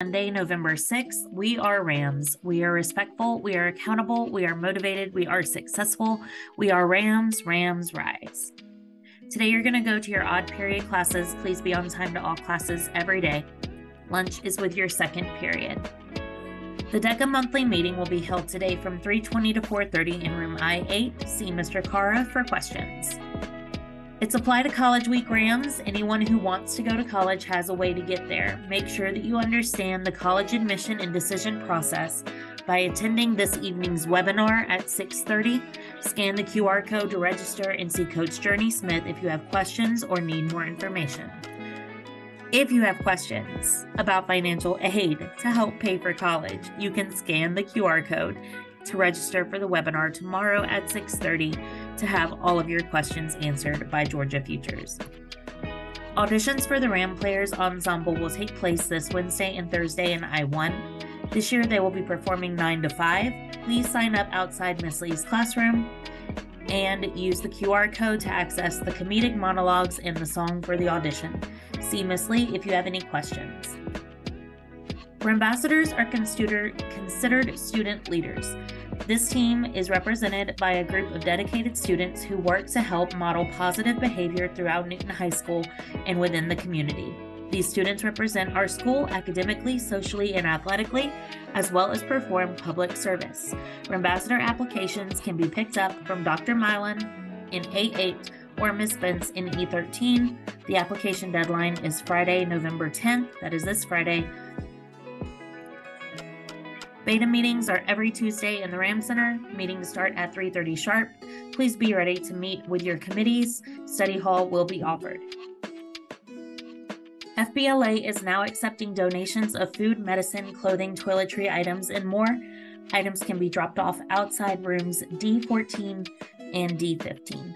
Monday, November 6th, we are Rams. We are respectful, we are accountable, we are motivated, we are successful. We are Rams, Rams, Rise. Today, you're going to go to your odd period classes. Please be on time to all classes every day. Lunch is with your second period. The DECA monthly meeting will be held today from 3:20 to 4:30 in room I-8. See Mr. Cara for questions. It's Apply to College Week Rams. Anyone who wants to go to college has a way to get there. Make sure that you understand the college admission and decision process by attending this evening's webinar at 6:30. Scan the QR code to register and see Coach Journey Smith if you have questions or need more information. If you have questions about financial aid to help pay for college, you can scan the QR code to register for the webinar tomorrow at 6:30 to have all of your questions answered by Georgia Futures. Auditions for the Ram Players Ensemble will take place this Wednesday and Thursday in I1. This year they will be performing 9 to 5. Please sign up outside Miss Lee's classroom and use the QR code to access the comedic monologues and the song for the audition. See Miss Lee if you have any questions. Ambassadors are considered, considered student leaders. This team is represented by a group of dedicated students who work to help model positive behavior throughout Newton High School and within the community. These students represent our school academically, socially, and athletically, as well as perform public service. Ambassador applications can be picked up from Dr. Milan in A8 or Ms. Spence in E13. The application deadline is Friday, November 10th. That is this Friday. Beta meetings are every Tuesday in the Ram Center. Meetings start at 3:30 sharp. Please be ready to meet with your committees. Study hall will be offered. FBLA is now accepting donations of food, medicine, clothing, toiletry items, and more. Items can be dropped off outside rooms D14 and D15.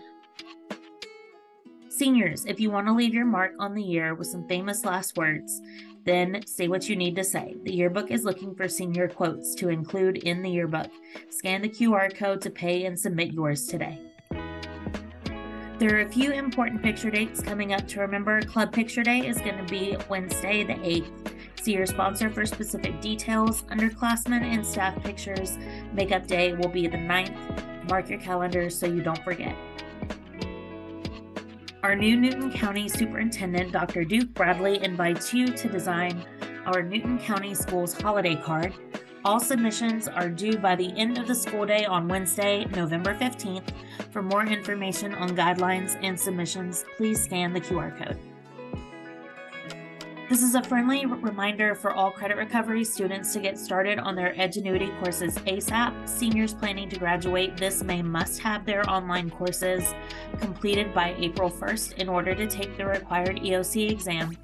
Seniors, if you want to leave your mark on the year with some famous last words, then say what you need to say. The yearbook is looking for senior quotes to include in the yearbook. Scan the QR code to pay and submit yours today. There are a few important picture dates coming up to remember. Club Picture Day is going to be Wednesday, the 8th. See your sponsor for specific details. Underclassmen and staff pictures. Makeup Day will be the 9th. Mark your calendar so you don't forget. Our new Newton County Superintendent, Dr. Duke Bradley, invites you to design our Newton County Schools holiday card. All submissions are due by the end of the school day on Wednesday, November 15th. For more information on guidelines and submissions, please scan the QR code. This is a friendly reminder for all credit recovery students to get started on their Edgenuity courses ASAP. Seniors planning to graduate this May must have their online courses completed by April 1st in order to take the required EOC exam.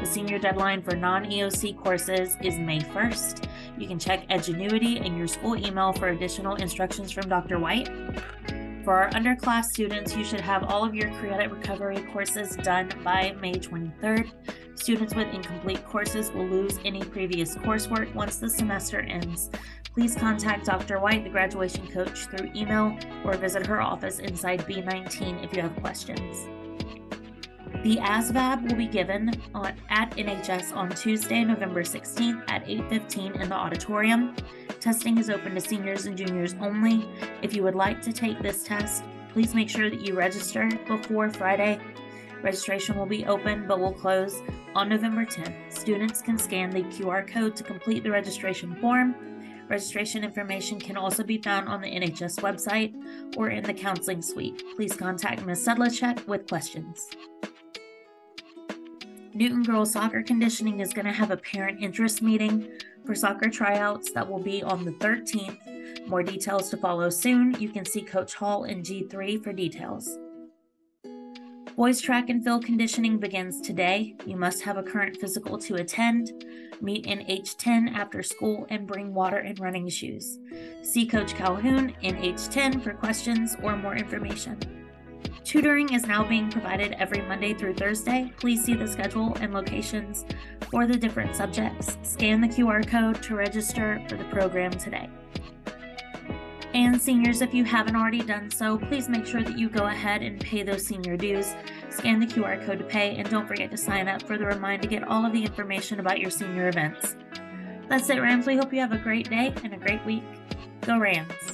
The senior deadline for non EOC courses is May 1st. You can check Edgenuity in your school email for additional instructions from Dr. White. For our underclass students, you should have all of your credit recovery courses done by May 23rd. Students with incomplete courses will lose any previous coursework once the semester ends. Please contact Dr. White, the graduation coach, through email or visit her office inside B19 if you have questions. The ASVAB will be given on, at NHS on Tuesday, November 16th at 8:15 in the auditorium. Testing is open to seniors and juniors only. If you would like to take this test, please make sure that you register before Friday. Registration will be open but will close on November 10th, students can scan the QR code to complete the registration form. Registration information can also be found on the NHS website or in the counseling suite. Please contact Ms. Sedlacek with questions. Newton Girls Soccer Conditioning is going to have a parent interest meeting for soccer tryouts that will be on the 13th. More details to follow soon. You can see Coach Hall in G3 for details. Boys track and field conditioning begins today. You must have a current physical to attend. Meet in H10 after school and bring water and running shoes. See Coach Calhoun in H10 for questions or more information. Tutoring is now being provided every Monday through Thursday. Please see the schedule and locations for the different subjects. Scan the QR code to register for the program today. And seniors, if you haven't already done so, please make sure that you go ahead and pay those senior dues. Scan the QR code to pay, and don't forget to sign up for the remind to get all of the information about your senior events. That's it, Rams. We hope you have a great day and a great week. Go Rams!